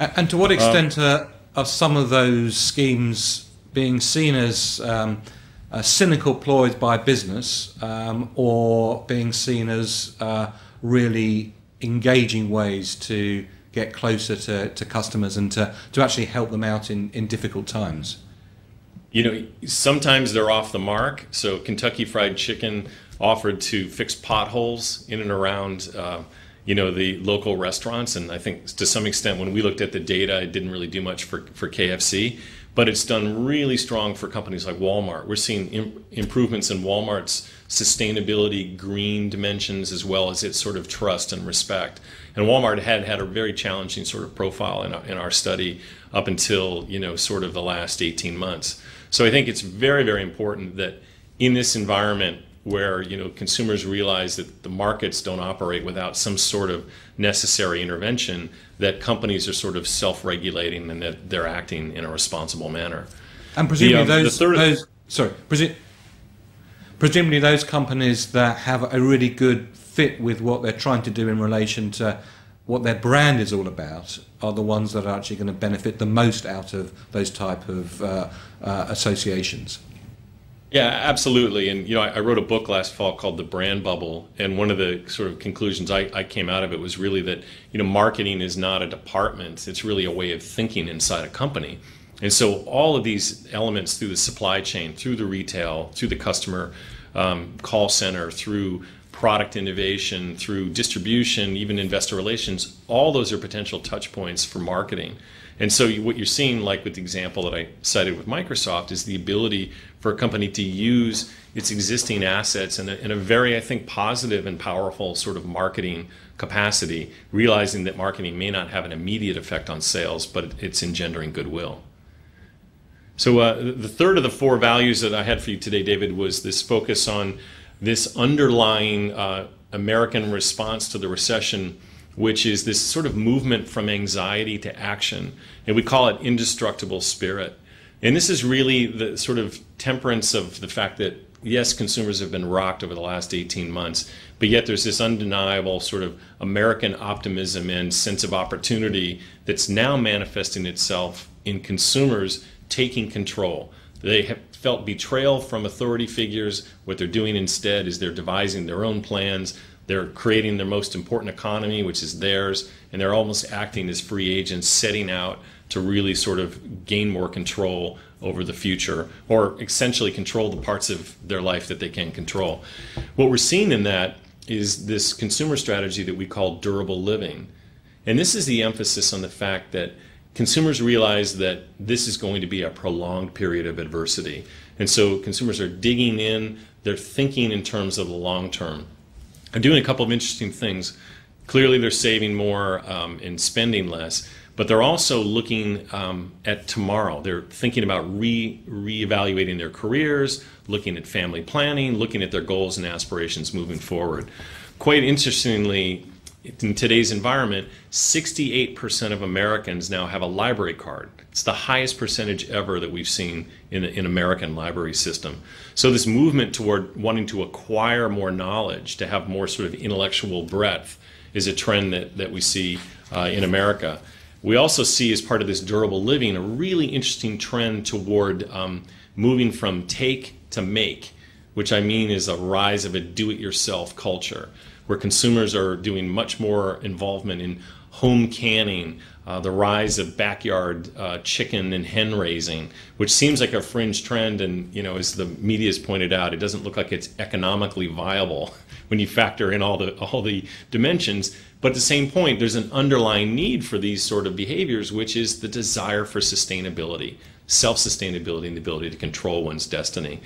And to what extent uh, are some of those schemes being seen as um, cynical ploys by business um, or being seen as uh, really engaging ways to get closer to, to customers and to, to actually help them out in, in difficult times? You know, sometimes they're off the mark. So Kentucky Fried Chicken offered to fix potholes in and around, uh, you know, the local restaurants. And I think to some extent, when we looked at the data, it didn't really do much for, for KFC but it's done really strong for companies like Walmart. We're seeing Im- improvements in Walmart's sustainability, green dimensions, as well as its sort of trust and respect. And Walmart had had a very challenging sort of profile in our, in our study up until you know sort of the last 18 months. So I think it's very very important that in this environment where you know consumers realize that the markets don't operate without some sort of necessary intervention that companies are sort of self-regulating and that they're acting in a responsible manner. And presumably the, um, those, those sorry presu- presumably those companies that have a really good fit with what they're trying to do in relation to what their brand is all about are the ones that are actually going to benefit the most out of those type of uh, uh, associations yeah, absolutely. And you know, I, I, wrote a book last fall called The Brand Bubble, and one of the sort of conclusions I, I, came out of it was really that you know, marketing is not a department; it's really a way of thinking inside a company. And so, all of these elements through the supply chain, through the retail, through the customer um, call center, through product innovation, through distribution, even investor relations, all those are potential touch points for marketing. And so what you're seeing, like with the example that I cited with Microsoft, is the ability for a company to use its existing assets in a, in a very, I think, positive and powerful sort of marketing capacity, realizing that marketing may not have an immediate effect on sales, but it's engendering goodwill. So uh, the third of the four values that I had for you today, David, was this focus on this underlying uh, American response to the recession which is this sort of movement from anxiety to action. And we call it indestructible spirit. And this is really the sort of temperance of the fact that, yes, consumers have been rocked over the last 18 months, but yet there's this undeniable sort of American optimism and sense of opportunity that's now manifesting itself in consumers taking control. They have felt betrayal from authority figures. What they're doing instead is they're devising their own plans. They're creating their most important economy, which is theirs, and they're almost acting as free agents, setting out to really sort of gain more control over the future or essentially control the parts of their life that they can control. What we're seeing in that is this consumer strategy that we call durable living. And this is the emphasis on the fact that consumers realize that this is going to be a prolonged period of adversity. And so consumers are digging in, they're thinking in terms of the long term They're doing a couple of interesting things. Clearly, they're saving more um, and spending less, but they're also looking um, at tomorrow. They're thinking about re reevaluating their careers, looking at family planning, looking at their goals and aspirations moving forward. Quite interestingly, in today's environment, 68% of Americans now have a library card. It's the highest percentage ever that we've seen in in American library system. So this movement toward wanting to acquire more knowledge, to have more sort of intellectual breadth, is a trend that, that we see uh, in America. We also see as part of this durable living a really interesting trend toward um, moving from take to make, which I mean is a rise of a do-it-yourself culture where consumers are doing much more involvement in home canning, uh, the rise of backyard uh, chicken and hen raising, which seems like a fringe trend, and you know, as the media has pointed out, it doesn't look like it's economically viable when you factor in all the all the dimensions. But at the same point, there's an underlying need for these sort of behaviors, which is the desire for sustainability, self-sustainability, and the ability to control one's destiny.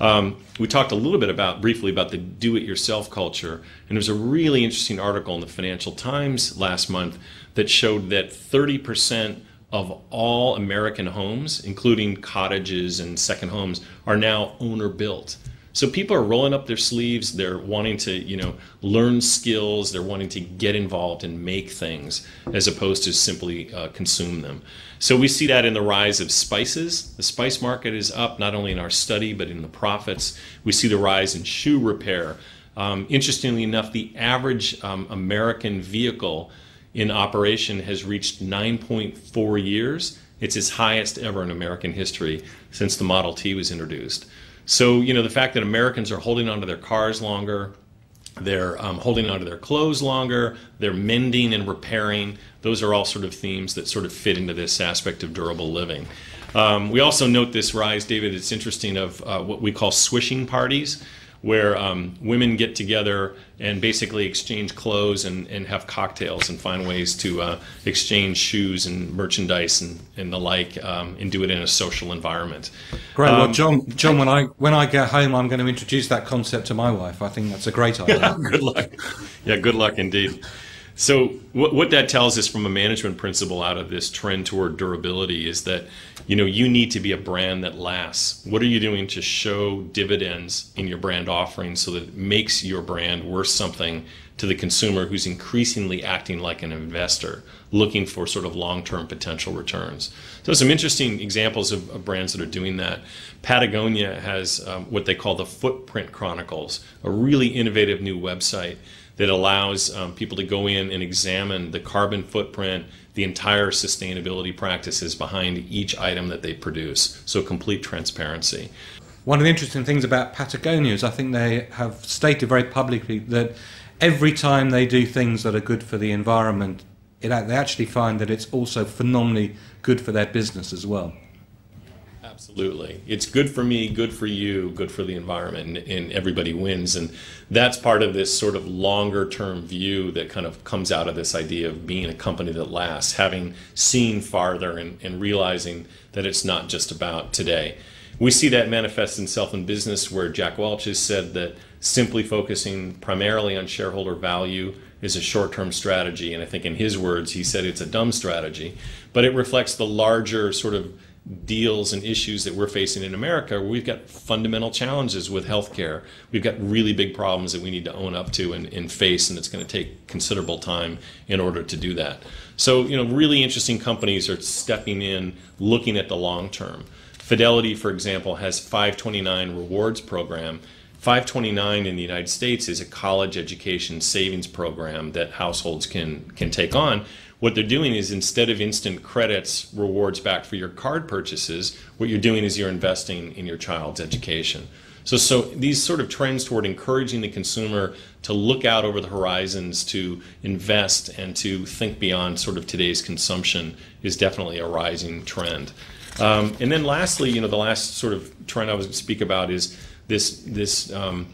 Um, we talked a little bit about briefly about the do-it-yourself culture, and there was a really interesting article in the Financial Times last month that showed that 30% of all American homes, including cottages and second homes, are now owner built. So people are rolling up their sleeves. They're wanting to, you know, learn skills. They're wanting to get involved and make things, as opposed to simply uh, consume them. So we see that in the rise of spices. The spice market is up not only in our study but in the profits. We see the rise in shoe repair. Um, interestingly enough, the average um, American vehicle in operation has reached 9.4 years. It's its highest ever in American history since the Model T was introduced. So, you know, the fact that Americans are holding onto their cars longer, they're um, holding onto their clothes longer, they're mending and repairing, those are all sort of themes that sort of fit into this aspect of durable living. Um, we also note this rise, David, it's interesting, of uh, what we call swishing parties where um, women get together and basically exchange clothes and, and have cocktails and find ways to uh, exchange shoes and merchandise and, and the like um, and do it in a social environment. Great. well, um, John, John, when I when I get home, I'm going to introduce that concept to my wife. I think that's a great idea. good luck. Yeah, good luck indeed. So what, what that tells us from a management principle out of this trend toward durability is that you know you need to be a brand that lasts. What are you doing to show dividends in your brand offering so that it makes your brand worth something to the consumer who's increasingly acting like an investor, looking for sort of long-term potential returns. So some interesting examples of, of brands that are doing that. Patagonia has um, what they call the Footprint Chronicles, a really innovative new website that allows um, people to go in and examine the carbon footprint, the entire sustainability practices behind each item that they produce. So complete transparency. One of the interesting things about Patagonia is I think they have stated very publicly that every time they do things that are good for the environment, it, they actually find that it's also phenomenally good for their business as well. Absolutely. It's good for me, good for you, good for the environment, and, and, everybody wins. And that's part of this sort of longer term view that kind of comes out of this idea of being a company that lasts, having seen farther and, and realizing that it's not just about today. We see that manifest itself in business where Jack Welch has said that simply focusing primarily on shareholder value is a short term strategy. And I think in his words, he said it's a dumb strategy, but it reflects the larger sort of deals and issues that we're facing in America, we've got fundamental challenges with healthcare. We've got really big problems that we need to own up to and, and face, and it's going to take considerable time in order to do that. So, you know, really interesting companies are stepping in, looking at the long term. Fidelity, for example, has 529 rewards program. 529 in the United States is a college education savings program that households can can take on what they're doing is instead of instant credits, rewards back for your card purchases, what you're doing is you're investing in your child's education. So, so these sort of trends toward encouraging the consumer to look out over the horizons, to invest, and to think beyond sort of today's consumption is definitely a rising trend. Um, and then, lastly, you know, the last sort of trend I was going to speak about is this this um,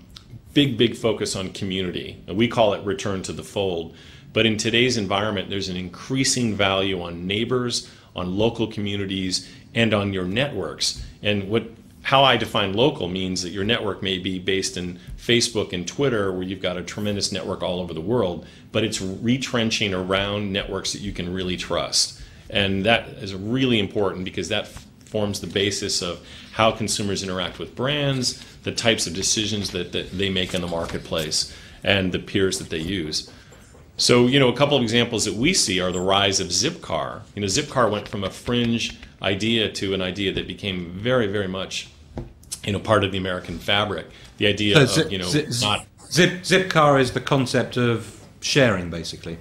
big, big focus on community. We call it return to the fold. But in today's environment, there's an increasing value on neighbors, on local communities, and on your networks. And what how I define local means that your network may be based in Facebook and Twitter, where you've got a tremendous network all over the world, but it's retrenching around networks that you can really trust. And that is really important because that forms the basis of how consumers interact with brands, the types of decisions that, that they make in the marketplace, and the peers that they use. So, you know, a couple of examples that we see are the rise of Zipcar. You know, Zipcar went from a fringe idea to an idea that became very, very much, you know, part of the American fabric. The idea so of, zip, you know, zip, not zip Zipcar is the concept of sharing, basically.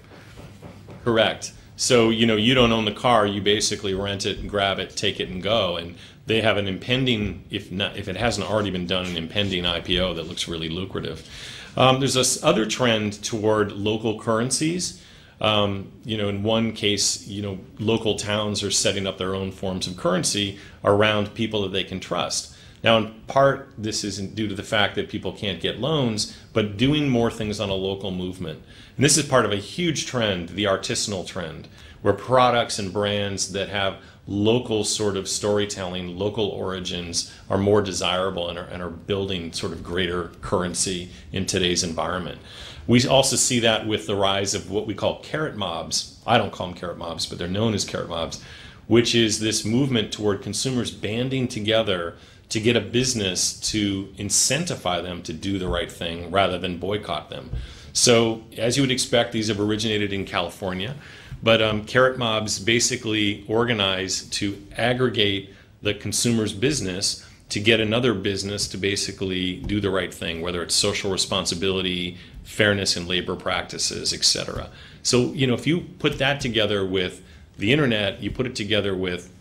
Correct. So, you know, you don't own the car; you basically rent it and grab it, take it, and go. And they have an impending, if not, if it hasn't already been done, an impending IPO that looks really lucrative. Um, there's this other trend toward local currencies. Um, you know, in one case, you know, local towns are setting up their own forms of currency around people that they can trust. Now, in part, this isn't due to the fact that people can't get loans, but doing more things on a local movement. And this is part of a huge trend, the artisanal trend, where products and brands that have local sort of storytelling, local origins are more desirable and are, and are building sort of greater currency in today's environment. We also see that with the rise of what we call carrot mobs. I don't call them carrot mobs, but they're known as carrot mobs, which is this movement toward consumers banding together to get a business to incentivize them to do the right thing rather than boycott them. So, as you would expect, these have originated in California. But um, carrot mobs basically organize to aggregate the consumer's business to get another business to basically do the right thing, whether it's social responsibility, fairness in labor practices, et cetera. So, you know, if you put that together with the internet, you put it together with,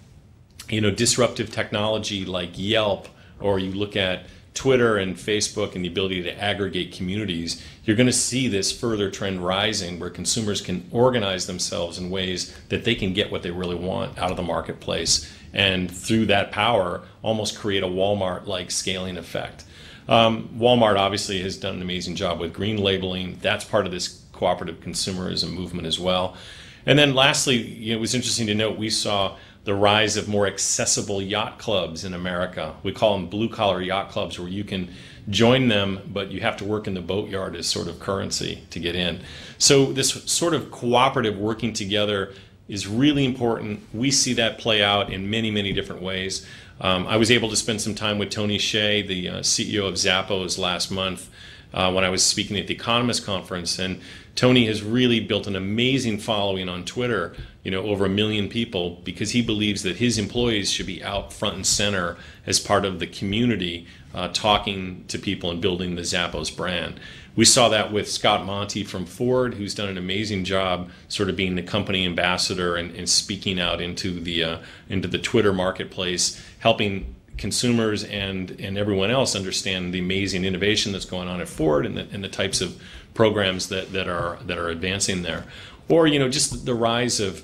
you know, disruptive technology like Yelp, or you look at Twitter and Facebook and the ability to aggregate communities, you're going to see this further trend rising where consumers can organize themselves in ways that they can get what they really want out of the marketplace. And through that power, almost create a Walmart like scaling effect. Um, Walmart obviously has done an amazing job with green labeling. That's part of this cooperative consumerism movement as well. And then lastly, you know, it was interesting to note we saw the rise of more accessible yacht clubs in America. We call them blue collar yacht clubs where you can join them, but you have to work in the boatyard as sort of currency to get in. So, this sort of cooperative working together is really important. We see that play out in many, many different ways. Um, I was able to spend some time with Tony Hsieh, the uh, CEO of Zappos, last month uh, when I was speaking at the Economist Conference. And Tony has really built an amazing following on Twitter, you know, over a million people, because he believes that his employees should be out front and center as part of the community, uh, talking to people and building the Zappos brand. We saw that with Scott Monty from Ford, who's done an amazing job, sort of being the company ambassador and, and speaking out into the uh, into the Twitter marketplace, helping consumers and and everyone else understand the amazing innovation that's going on at Ford and the, and the types of programs that, that are that are advancing there, or you know just the rise of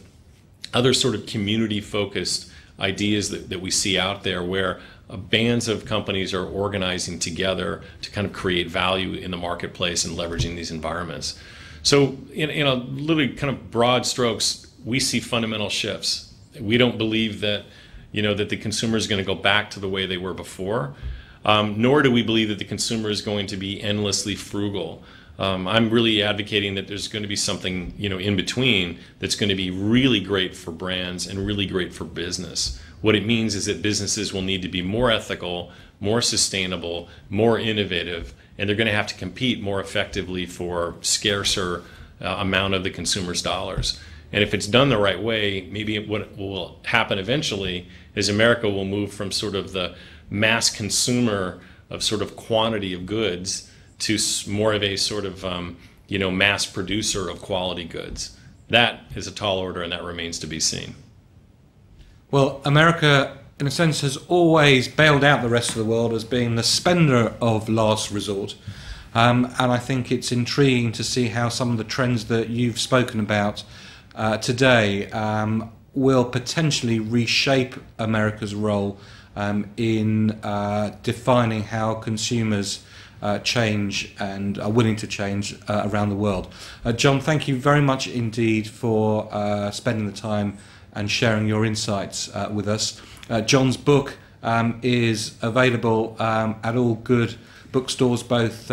other sort of community focused ideas that, that we see out there where uh, bands of companies are organizing together to kind of create value in the marketplace and leveraging these environments. So, in, in a literally kind of broad strokes, we see fundamental shifts. We don't believe that, you know, that the consumer is going to go back to the way they were before, um, nor do we believe that the consumer is going to be endlessly frugal. Um, I'm really advocating that there's going to be something, you know, in between that's going to be really great for brands and really great for business. What it means is that businesses will need to be more ethical, more sustainable, more innovative, and they're going to have to compete more effectively for scarcer uh, amount of the consumer's dollars. And if it's done the right way, maybe what will happen eventually is America will move from sort of the mass consumer of sort of quantity of goods to more of a sort of um, you know mass producer of quality goods. That is a tall order, and that remains to be seen. Well, America, in a sense, has always bailed out the rest of the world as being the spender of last resort. Um, and I think it's intriguing to see how some of the trends that you've spoken about uh, today um, will potentially reshape America's role um, in uh, defining how consumers uh, change and are willing to change uh, around the world. Uh, John, thank you very much indeed for uh, spending the time and sharing your insights uh, with us. John's book um, is available um, at all good bookstores, both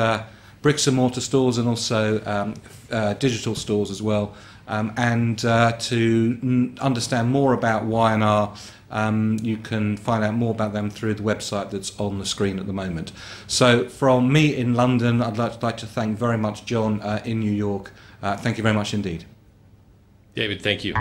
bricks and mortar stores and also um, digital stores as well. Um, and to n- understand more about Y&R um, you can find out more about them through the website that's on the screen at the moment. So, from me in London, I'd like, like to thank very much John uh, in New York. Uh, thank you very much indeed. David, thank you.